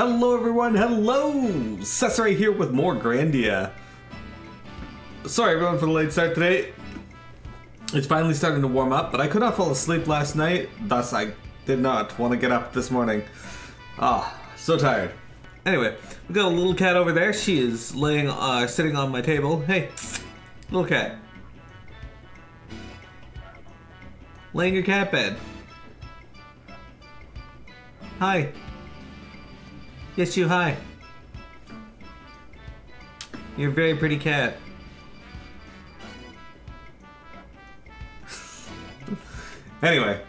Hello everyone, hello! Cesare here with more Grandia. Sorry everyone for the late start today. It's finally starting to warm up, but I could not fall asleep last night, thus I did not want to get up this morning. Ah, so tired. Anyway, we got a little cat over there. She is laying, uh, sitting on my table. Hey, little cat. Laying your cat bed. Hi. Yes, you hi. You're a very pretty cat. anyway.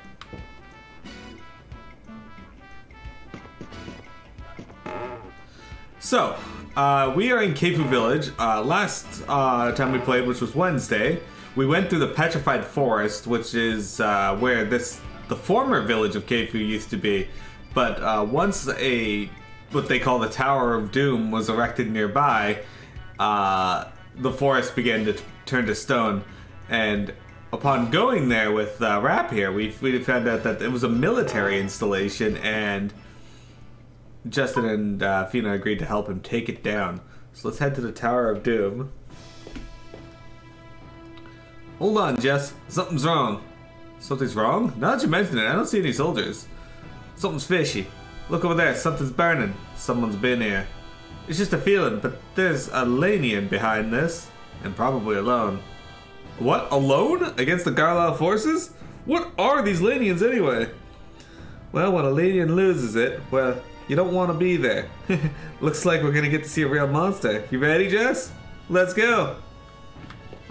So, uh, we are in Cafu Village. Uh, last uh, time we played, which was Wednesday, we went through the Petrified Forest, which is uh, where this the former village of Cafu used to be. But uh, once a what they call the Tower of Doom was erected nearby, uh, the forest began to t- turn to stone. And upon going there with uh, Rapp here, we, we found out that it was a military installation, and Justin and uh, Feena agreed to help him take it down. So let's head to the Tower of Doom. Hold on, Jess. Something's wrong. Something's wrong? Now that you mention it, I don't see any soldiers. Something's fishy. Look over there, something's burning. Someone's been here. It's just a feeling, but there's a Lanian behind this, and probably alone. What? Alone? Against the Garlyle forces? What are these Lanians anyway? Well, when a Lanian loses it, well, you don't want to be there. Looks like we're gonna get to see a real monster. You ready, Jess? Let's go.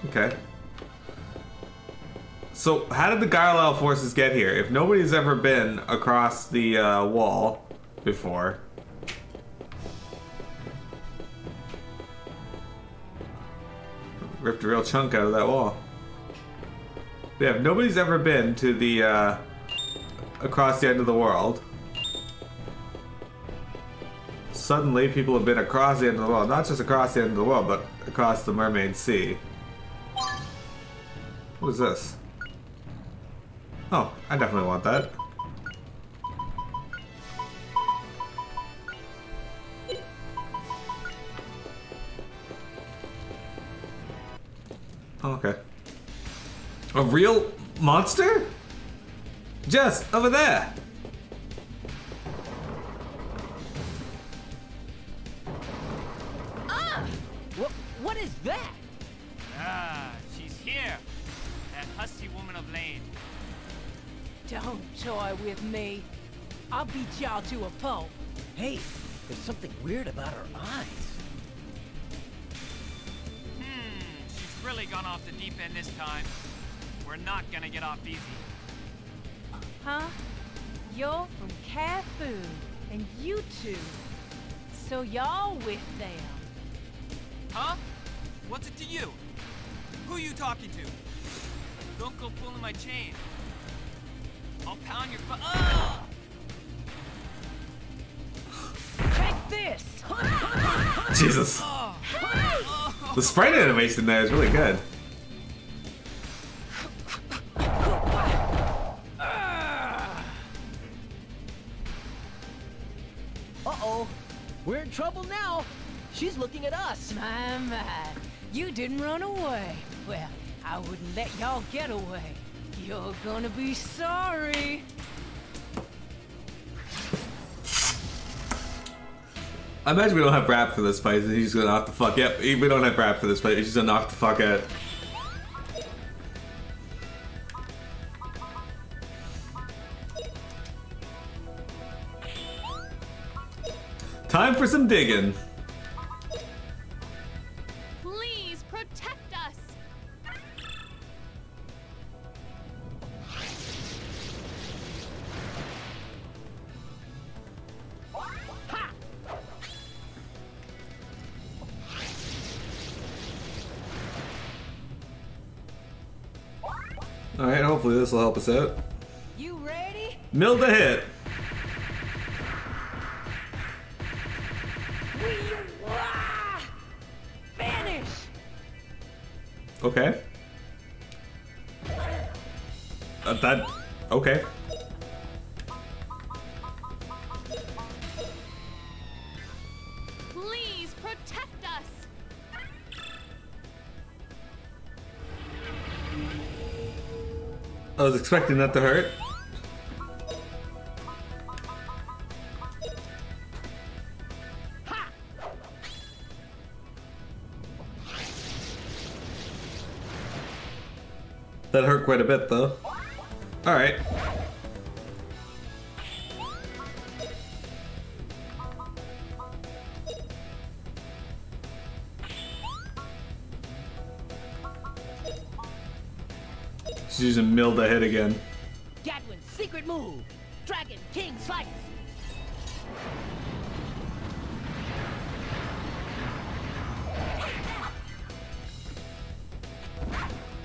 Okay. So, how did the Garlyle forces get here? If nobody's ever been across the uh, wall before. Ripped a real chunk out of that wall. Yeah, nobody's ever been to the, uh, across the end of the world. Suddenly, people have been across the end of the world. Not just across the end of the world, but across the Mermaid Sea. What is this? Oh, I definitely want that. Real monster? Just over there! Ah! What, what is that? Ah, she's here. That hussy woman of Laine. Don't toy with me. I'll beat y'all to a pulp. Hey, there's something weird about her eyes. Hmm, she's really gone off the deep end this time. We're not gonna get off easy. Huh? You're from Cafu, and you two. So y'all with them. Huh? What's it to you? Who you talking to? Don't go pulling my chain. I'll pound your butt. Ah! Take this! Jesus. Oh. The sprite animation there is really good. You didn't run away. Well, I wouldn't let y'all get away. You're gonna be sorry. I imagine we don't have Rapp for this fight. He's gonna knock the fuck. Yep, we don't have Rapp for this fight. He's just gonna knock the fuck out. Time for some digging. This will help us out. You ready? Milda Hit. I was expecting that to hurt. That hurt quite a bit though. Alright. She's using Milda Hit again. Gadwin's secret move. Dragon King Slice.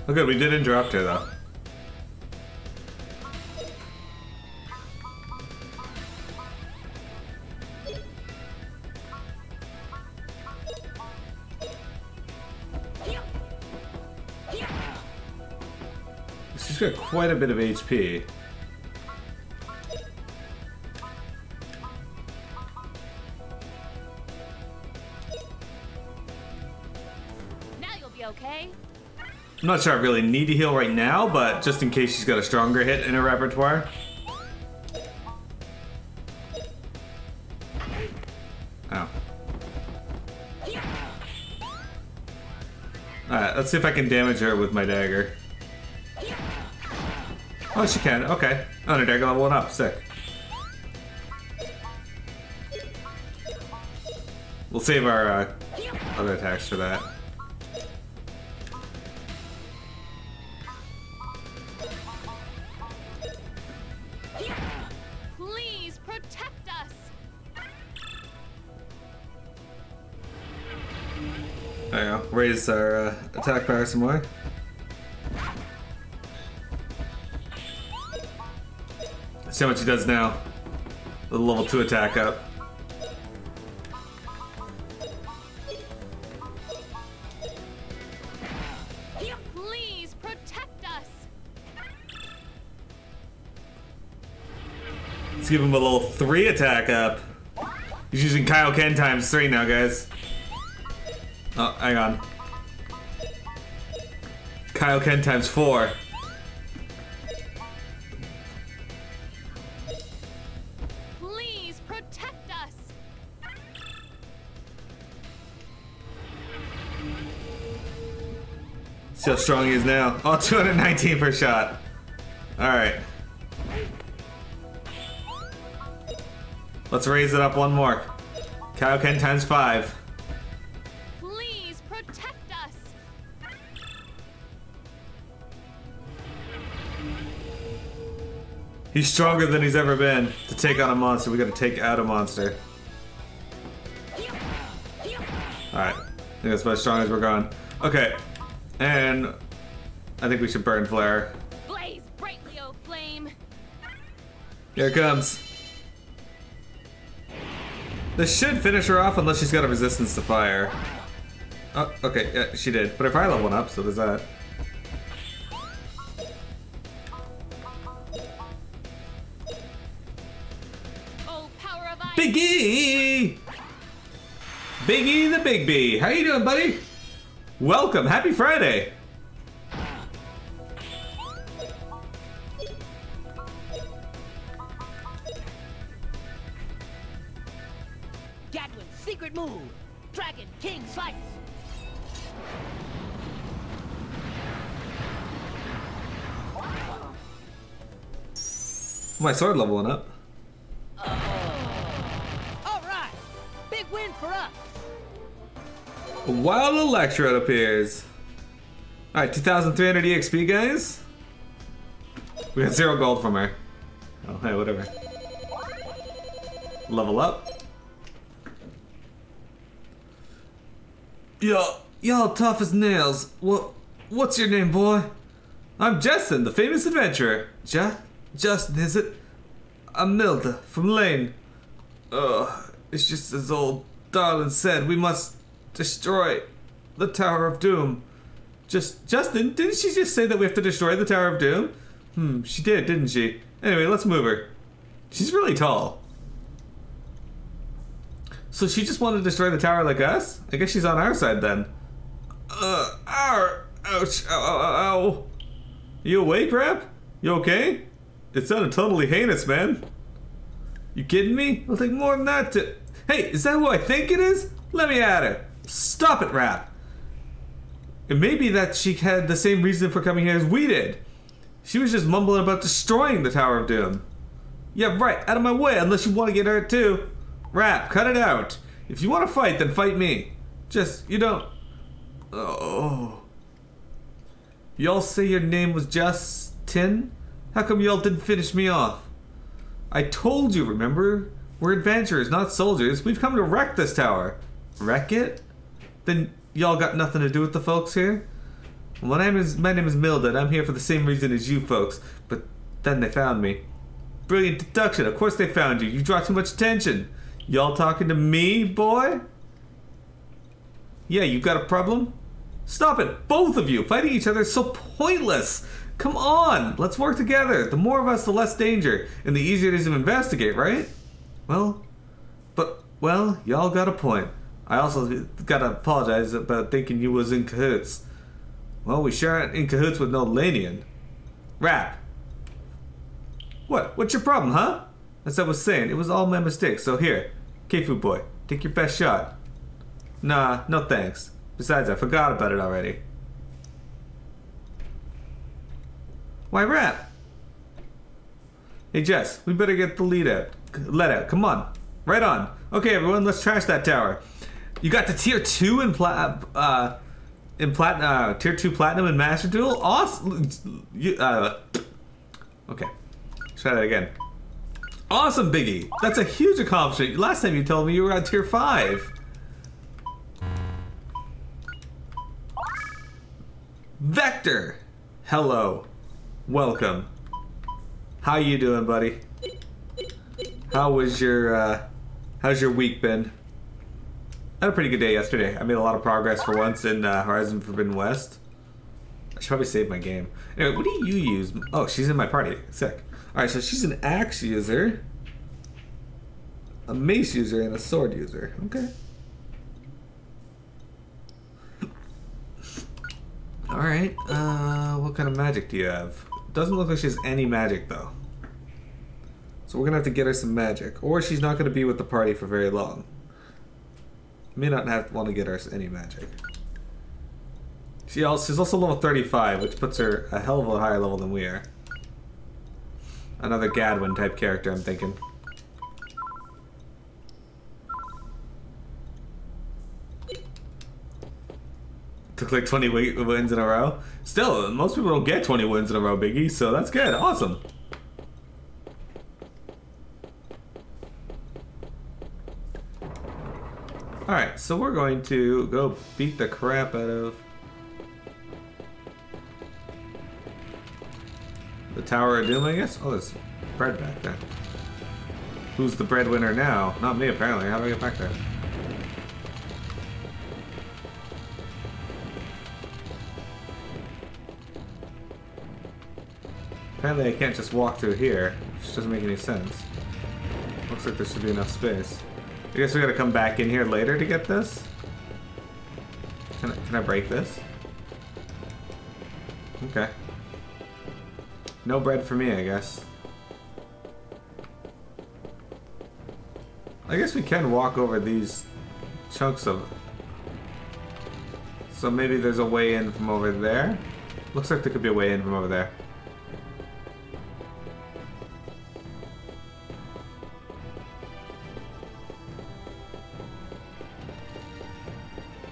Oh good, we did interrupt her though. She's got quite a bit of HP. Now you'll be okay. I'm not sure I really need to heal right now, but just in case she's got a stronger hit in her repertoire. Oh. Alright, let's see if I can damage her with my dagger. Oh, she can. Okay. Oh, her dagger level went up. Sick. We'll save our uh, other attacks for that. Please protect us. There you go. Raise our uh, attack power some more. See how much he does now. The level 2 attack up. Please protect us. Let's give him a little 3 attack up. He's using Kaioken times 3 now, guys. Oh, hang on. Kaioken times 4. See how strong he is now. Oh, 219 per shot. Alright. Let's raise it up one more. Kaioken times 5. Please protect us. He's stronger than he's ever been. To take on a monster, we gotta take out a monster. Alright. I think that's about as strong as we're going. Okay. And I think we should burn flare. Blaze brightly, O flame. Here it comes. This should finish her off unless she's got a resistance to fire. Oh, okay, yeah, she did. But her fire level went up, so there's that. Oh, power of ice. Biggie! Biggie the Big B. How you doing, buddy? Welcome. Happy Friday. Gadwin's secret move. Dragon King Slice. My sword level went up. Wild Electrode appears. Alright, 2,300 EXP, guys. We got zero gold from her. Oh, hey, whatever. Level up. Yo, y'all tough as nails. What, what's your name, boy? I'm Justin, the famous adventurer. Ju- Justin, is it? I'm Milda from Laine. Ugh, it's just as old darling said, we must destroy the Tower of Doom. Just Justin, didn't she just say that we have to destroy the Tower of Doom? Hmm, she did, didn't she? Anyway, let's move her. She's really tall. So she just wanted to destroy the tower like us? I guess she's on our side then. Uh, ow, ouch, ow, ow, ow, ow. You awake, Rapp? You okay? It sounded totally heinous, man. You kidding me? It'll take more than that to. Hey, is that who I think it is? Let me at it. Stop it, Rapp. It may be that she had the same reason for coming here as we did. She was just mumbling about destroying the Tower of Doom. Yeah, right, out of my way, unless you want to get hurt too. Rapp, cut it out. If you want to fight, then fight me. Just, you don't. Oh. Y'all say your name was Justin? How come y'all didn't finish me off? I told you, remember? We're adventurers, not soldiers. We've come to wreck this tower. Wreck it? Then y'all got nothing to do with the folks here? My name is my name is Mildred. I'm here for the same reason as you folks, but then they found me. Brilliant deduction. Of course they found you. You draw too much attention. Y'all talking to me, boy? Yeah, you got a problem? Stop it, both of you. Fighting each other is so pointless. Come on, let's work together. The more of us, the less danger, and the easier it is to investigate, right? Well, but, well, y'all got a point. I also gotta apologize about thinking you was in cahoots. Well, we sure aren't in cahoots with no Lanian. Rapp. What? What's your problem, huh? As I was saying, it was all my mistake, so here. Cafu boy, take your best shot. Nah, no thanks. Besides, I forgot about it already. Why Rapp? Hey Jess, we better get the lead out. Let out. Come on. Right on. Okay, everyone, let's trash that tower. You got the tier two in plat uh in plat uh tier two platinum and master duel. Awesome. You, uh, okay. Try that again. Awesome, Biggie. That's a huge accomplishment. Last time you told me you were on tier five. Vector. Hello. Welcome. How you doing, buddy? How was your uh how's your week been? Had a pretty good day yesterday. I made a lot of progress for once in uh, Horizon Forbidden West. I should probably save my game. Anyway, what do you use? Oh, she's in my party. Sick. Alright, so she's an axe user, a mace user, and a sword user. Okay. Alright, uh, what kind of magic do you have? Doesn't look like she has any magic, though. So we're gonna have to get her some magic. Or she's not gonna be with the party for very long. May not have want to get her any magic. She also, she's also level 35, which puts her a hell of a higher level than we are. Another Gadwin type character, I'm thinking. Took like 20 wins in a row. Still, most people don't get 20 wins in a row, Biggie, so that's good. Awesome. Alright, so we're going to go beat the crap out of the Tower of Doom, I guess? Oh, there's bread back there. Who's the breadwinner now? Not me, apparently. How do I get back there? Apparently I can't just walk through here, which doesn't make any sense. Looks like there should be enough space. I guess we gotta come back in here later to get this? Can I, can I break this? Okay. No bread for me, I guess. I guess we can walk over these chunks of... So maybe there's a way in from over there? Looks like there could be a way in from over there.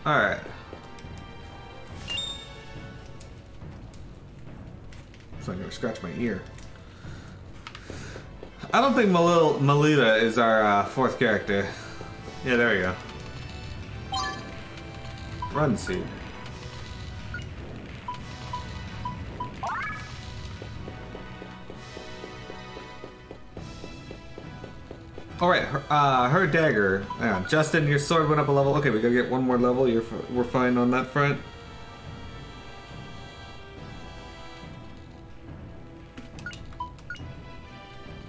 Alright. So I'm gonna scratch my ear. I don't think Malil Melita is our uh, fourth character. Yeah, there we go. Run seed. All right, her, uh, her dagger. Yeah, Justin, your sword went up a level. Okay, we gotta get one more level. You're we're fine on that front.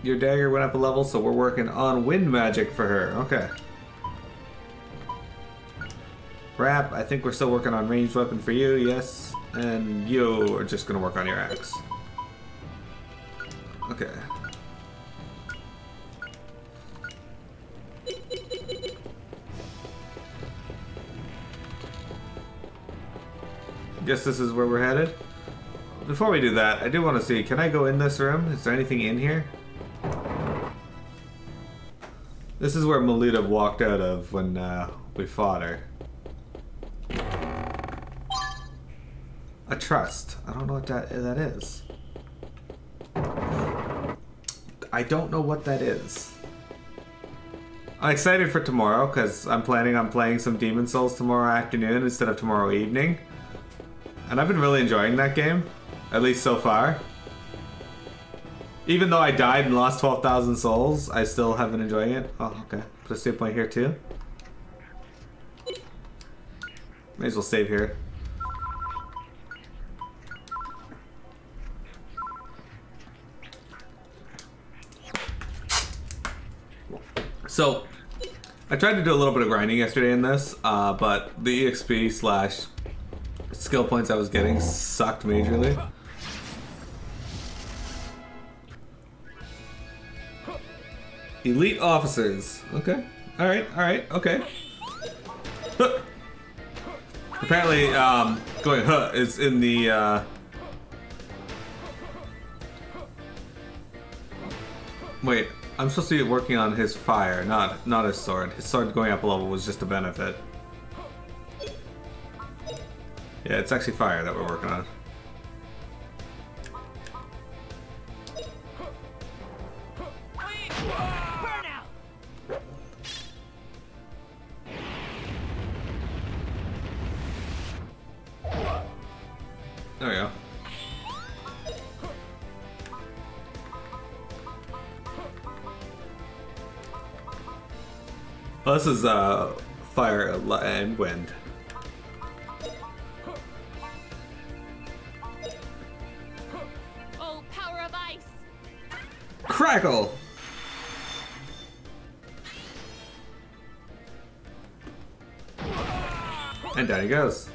Your dagger went up a level, so we're working on wind magic for her. Okay. Rapp, I think we're still working on ranged weapon for you, yes. And you are just gonna work on your axe. Okay. Guess this is where we're headed. Before we do that, I do want to see, can I go in this room? Is there anything in here? This is where Melita walked out of when uh, we fought her. A trust. I don't know what that that is. I don't know what that is. I'm excited for tomorrow because I'm planning on playing some Demon Souls tomorrow afternoon instead of tomorrow evening. And I've been really enjoying that game, at least so far. Even though I died and lost 12,000 souls, I still have been enjoying it. Oh, okay. Put a save point here too. May as well save here. So, I tried to do a little bit of grinding yesterday in this, uh, but the EXP slash skill points I was getting sucked majorly. Elite officers. Okay. Alright, alright, okay. Huh. Apparently, um, going huh is in the, uh... Wait, I'm supposed to be working on his fire, not not his sword. His sword going up a level was just a benefit. Yeah, it's actually fire that we're working on. There we go. This is uh, fire and wind. Crackle! And down he goes.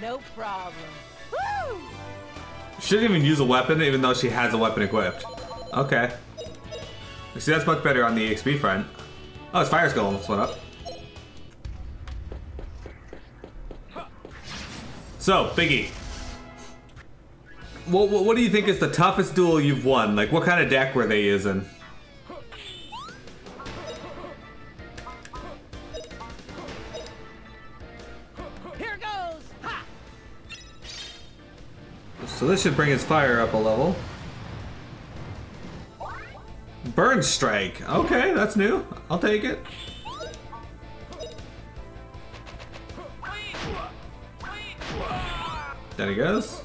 No problem. Woo! She didn't even use a weapon, even though she has a weapon equipped. Okay. See, that's much better on the EXP front. Oh, his fire skill almost went up. So, Biggie. What, what, what do you think is the toughest duel you've won? Like, what kind of deck were they using? Here goes! Ha! So this should bring his fire up a level. Burn Strike. Okay, that's new. I'll take it. There he goes.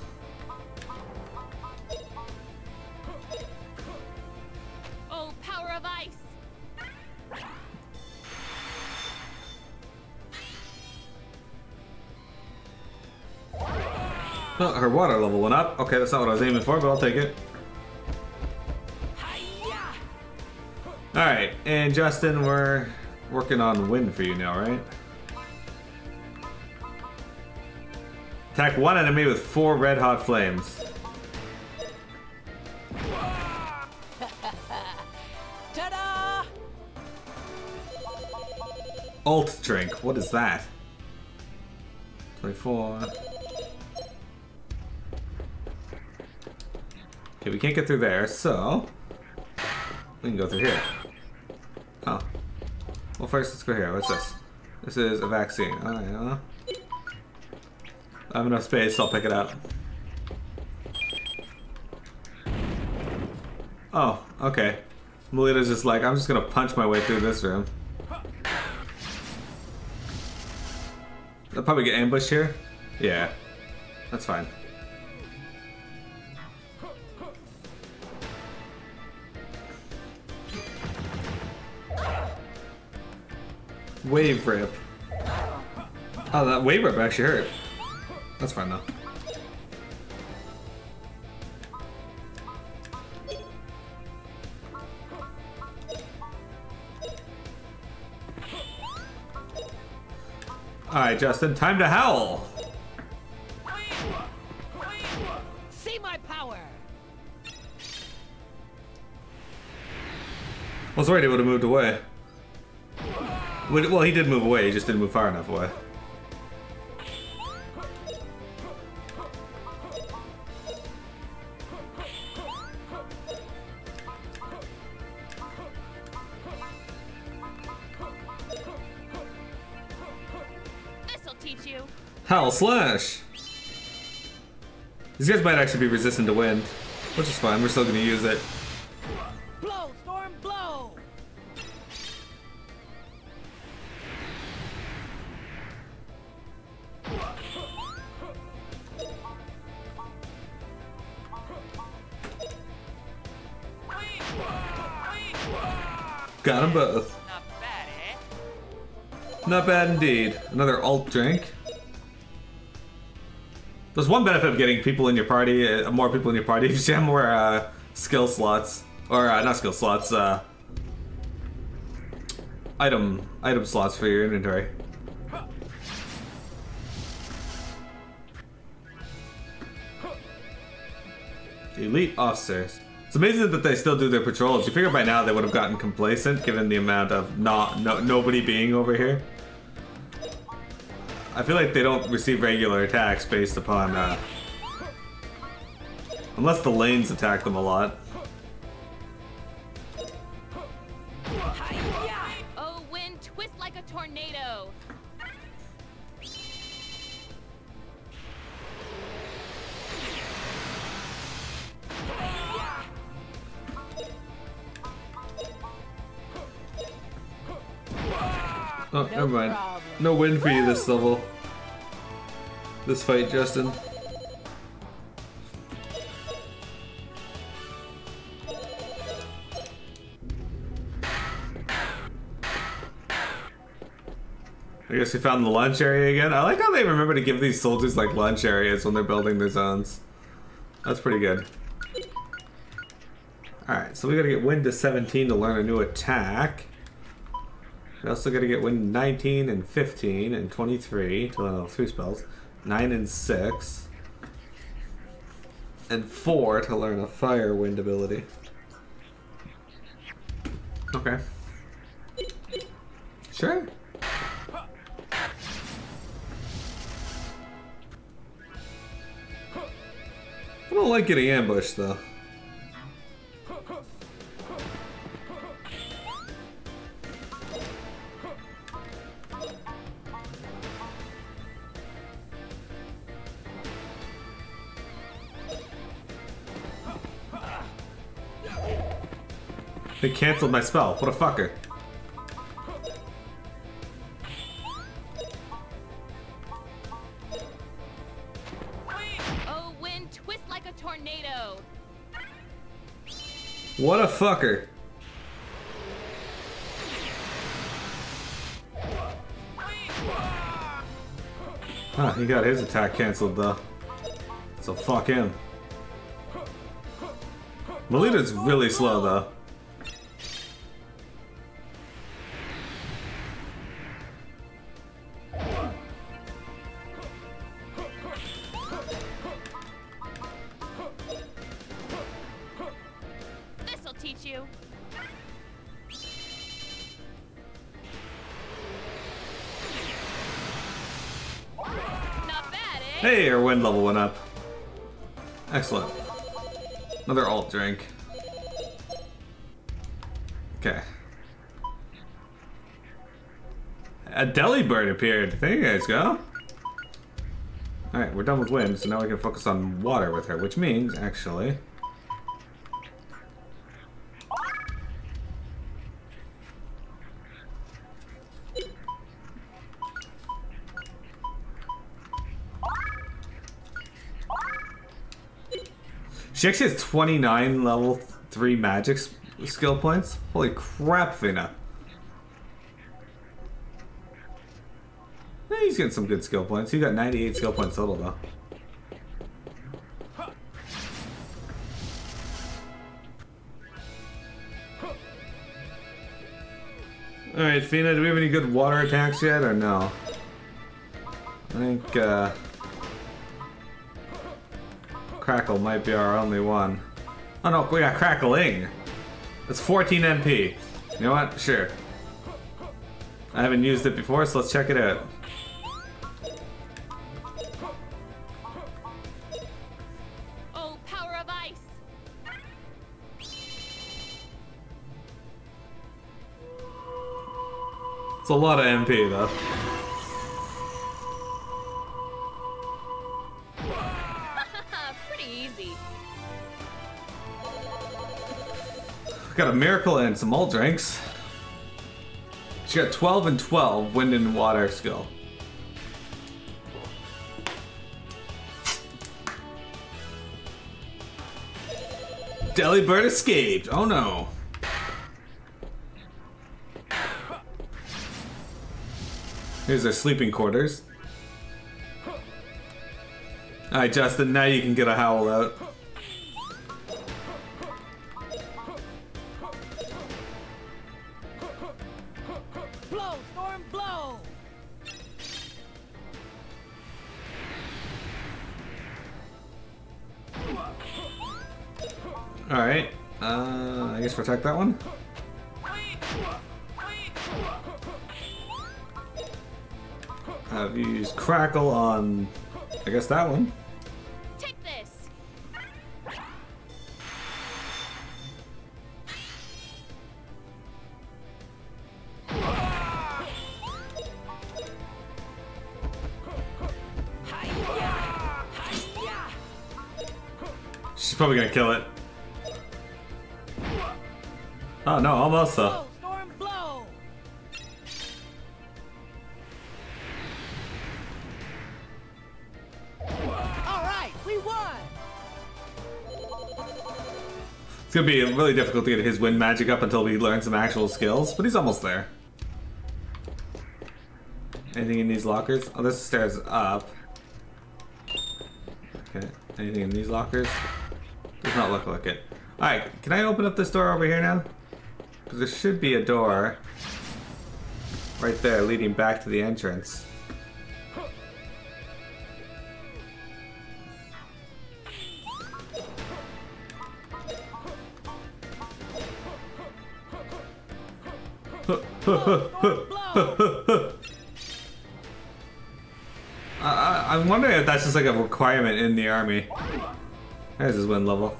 Her water level went up. Okay, that's not what I was aiming for, but I'll take it. Alright, and Justin, we're working on wind for you now, right? Attack one enemy with four red hot flames. Alt drink, what is that? 24. Okay, we can't get through there, so we can go through here. Oh. Well, first let's go here. What's this? This is a vaccine. Oh, yeah. I have enough space, so I'll pick it up. Oh, okay. Melita's just like, I'm just gonna punch my way through this room. I'll probably get ambushed here. Yeah, that's fine. Wave rip. Oh, that wave rip actually hurt. That's fine though. Alright, Justin, time to howl! See my power! I was worried it would have moved away. Well, he did move away, he just didn't move far enough away. This'll teach you. Howl Slash! These guys might actually be resistant to wind, which is fine, we're still gonna use it. Indeed. Another alt drink. There's one benefit of getting people in your party, uh, more people in your party, if you have more uh, skill slots. Or, uh, not skill slots, uh, item, item slots for your inventory. Elite officers. It's amazing that they still do their patrols. You figure by now they would have gotten complacent given the amount of not no, nobody being over here. I feel like they don't receive regular attacks based upon uh, unless the lanes attack them a lot. Oh, never mind. problem. No win for you this level. This fight, Justin. I guess we found the lunch area again. I like how they remember to give these soldiers like lunch areas when they're building their zones. That's pretty good. Alright, so we gotta get wind to 17 to learn a new attack. We also gotta get wind 19 and 15 and 23 to learn level 3 spells. 9 and 6. And 4 to learn a fire wind ability. Okay. Sure. I don't like getting ambushed though. Canceled my spell. What a fucker. Oh, wind, twist like a tornado. What a fucker. Huh, he got his attack canceled though. So fuck him. Melita's really slow though. A Delibird appeared. There you guys go. Alright, we're done with wind, so now we can focus on water with her, which means, actually... She actually has 29 level 3 magic skill points. Holy crap, Feena. Getting some good skill points. He got 98 skill points total, though. Alright, Feena, do we have any good water attacks yet, or no? I think, uh... Crackle might be our only one. Oh no, we got Crackling. That's 14 MP. You know what? Sure. I haven't used it before, so let's check it out. It's a lot of MP though. Pretty easy. Got a miracle and some malt drinks. She got 12 and 12 wind and water skill. Delibird escaped. Oh no. Here's their sleeping quarters. Alright, Justin, now you can get a howl out. Blow, storm, blow! Alright. Uh, I guess protect that one. I've used Crackle on, I guess that one. Take this. She's probably gonna kill it. Oh no, almost though. Gonna be really difficult to get his wind magic up until we learn some actual skills, but he's almost there. Anything in these lockers? Oh, this stairs up. Okay. Anything in these lockers? Does not look like it. Alright, can I open up this door over here now? Because there should be a door right there leading back to the entrance. I, I- I'm wondering if that's just like a requirement in the army. There's his wind level.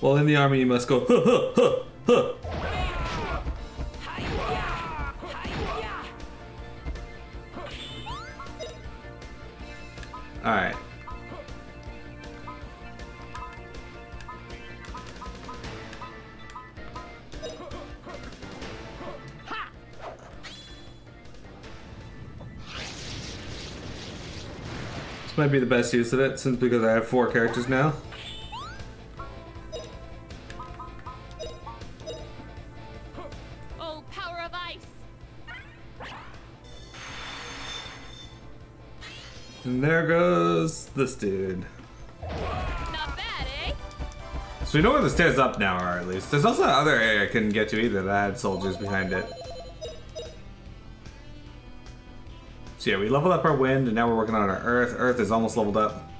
Well, in the army, you must go. Huh, huh, huh, huh. All right. This might be the best use of it, since because I have four characters now. Dude. Not bad, eh? So we know where the stairs up now are, at least. There's also another area I couldn't get to either that had soldiers behind it. So yeah, we leveled up our wind, and now we're working on our earth. Earth is almost leveled up.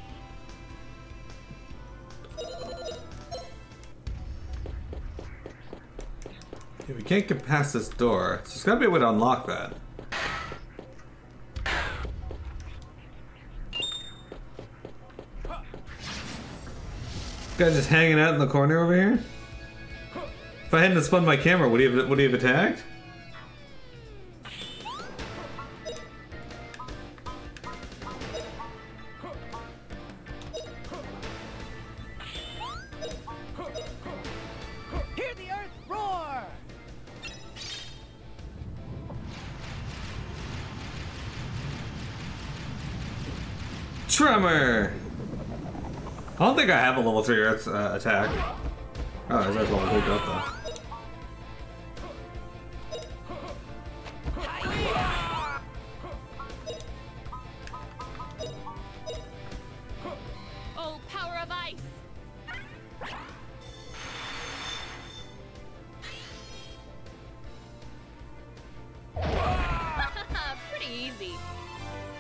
Yeah, we can't get past this door, so there's gotta be a way to unlock that. Guy's just hanging out in the corner over here. If I hadn't spun my camera, would he have would he have attacked? think I have a level 3 earth, uh, attack. Oh, I might as well up, though.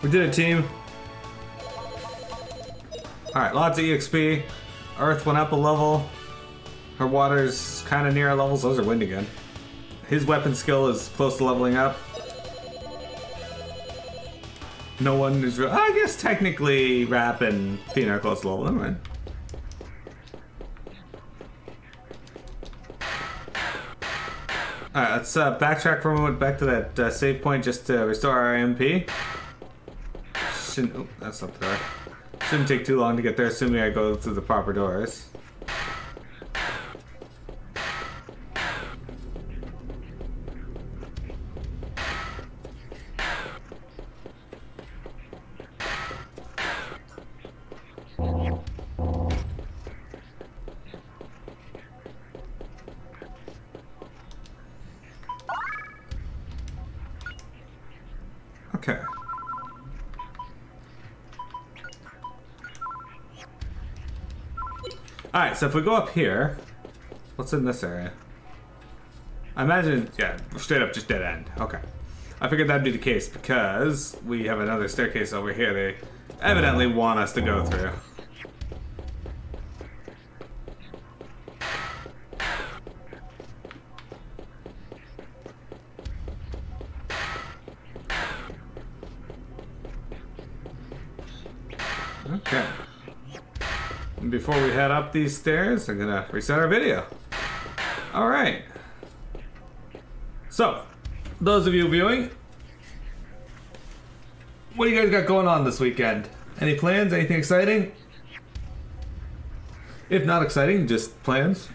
We did it, team. Alright, lots of EXP. Earth went up a level. Her water's kind of near our levels. Those are wind again. His weapon skill is close to leveling up. No one is real. I guess technically Rapp and Feena are close to level. Never mind. Alright, let's uh, backtrack for a moment back to that uh, save point just to restore our MP. Shouldn't, oh, that's not the door. Shouldn't take too long to get there, assuming I go through the proper doors. Okay. Alright, so if we go up here, what's in this area? I imagine, yeah, straight up just dead end. Okay. I figured that'd be the case because we have another staircase over here they evidently want us to go through. Up these stairs, I'm gonna reset our video. Alright. So, those of you viewing, what do you guys got going on this weekend? Any plans? Anything exciting? If not exciting, just plans.